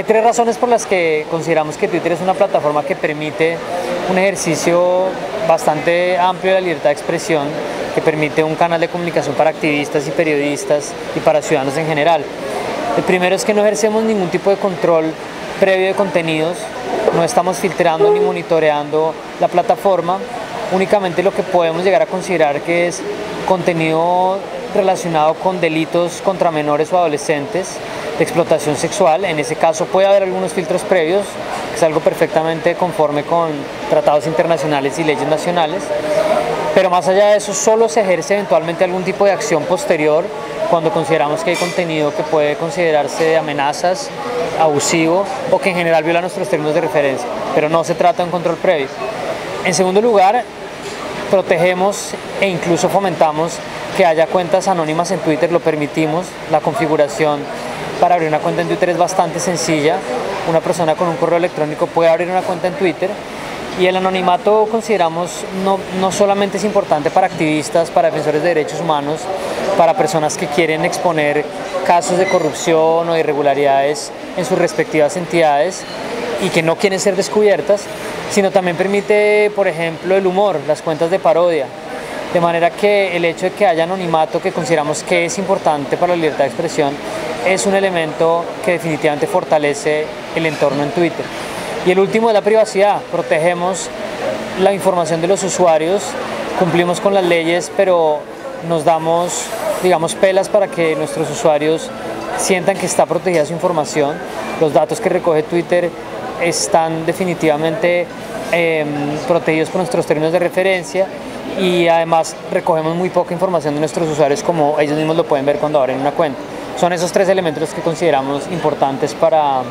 Hay tres razones por las que consideramos que Twitter es una plataforma que permite un ejercicio bastante amplio de la libertad de expresión, que permite un canal de comunicación para activistas y periodistas y para ciudadanos en general. El primero es que no ejercemos ningún tipo de control previo de contenidos, no estamos filtrando ni monitoreando la plataforma, únicamente lo que podemos llegar a considerar que es contenido relacionado con delitos contra menores o adolescentes explotación sexual. En ese caso puede haber algunos filtros previos, que es algo perfectamente conforme con tratados internacionales y leyes nacionales. Pero más allá de eso, solo se ejerce eventualmente algún tipo de acción posterior cuando consideramos que hay contenido que puede considerarse de amenazas, abusivo o que en general viola nuestros términos de referencia, pero no se trata de un control previo. En segundo lugar, protegemos e incluso fomentamos que haya cuentas anónimas en Twitter, lo permitimos, la configuración para abrir una cuenta en Twitter es bastante sencilla, una persona con un correo electrónico puede abrir una cuenta en Twitter y el anonimato consideramos no, no solamente es importante para activistas, para defensores de derechos humanos, para personas que quieren exponer casos de corrupción o irregularidades en sus respectivas entidades y que no quieren ser descubiertas, sino también permite, por ejemplo, el humor, las cuentas de parodia. De manera que el hecho de que haya anonimato, que consideramos que es importante para la libertad de expresión, es un elemento que definitivamente fortalece el entorno en Twitter. Y el último es la privacidad. Protegemos la información de los usuarios, cumplimos con las leyes, pero nos damos, digamos, pelas para que nuestros usuarios sientan que está protegida su información. Los datos que recoge Twitter están definitivamente eh, protegidos por nuestros términos de referencia y además recogemos muy poca información de nuestros usuarios como ellos mismos lo pueden ver cuando abren una cuenta. Son esos tres elementos que consideramos importantes para,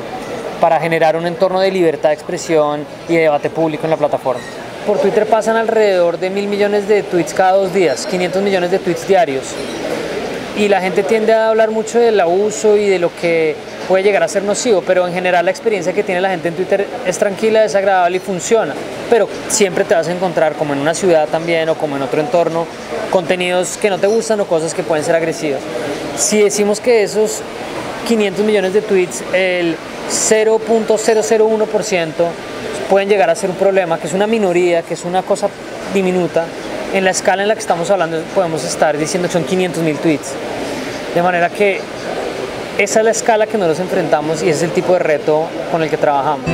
para generar un entorno de libertad de expresión y de debate público en la plataforma. Por Twitter pasan alrededor de mil millones de tweets cada dos días, 500 millones de tweets diarios. Y la gente tiende a hablar mucho del abuso y de lo que puede llegar a ser nocivo, pero en general la experiencia que tiene la gente en Twitter es tranquila, es agradable y funciona. Pero siempre te vas a encontrar, como en una ciudad también o como en otro entorno, contenidos que no te gustan o cosas que pueden ser agresivas. Si decimos que esos 500 millones de tweets, el 0.001% pueden llegar a ser un problema, que es una minoría, que es una cosa diminuta, en la escala en la que estamos hablando podemos estar diciendo que son 500 mil tweets. De manera que esa es la escala que nos enfrentamos y ese es el tipo de reto con el que trabajamos.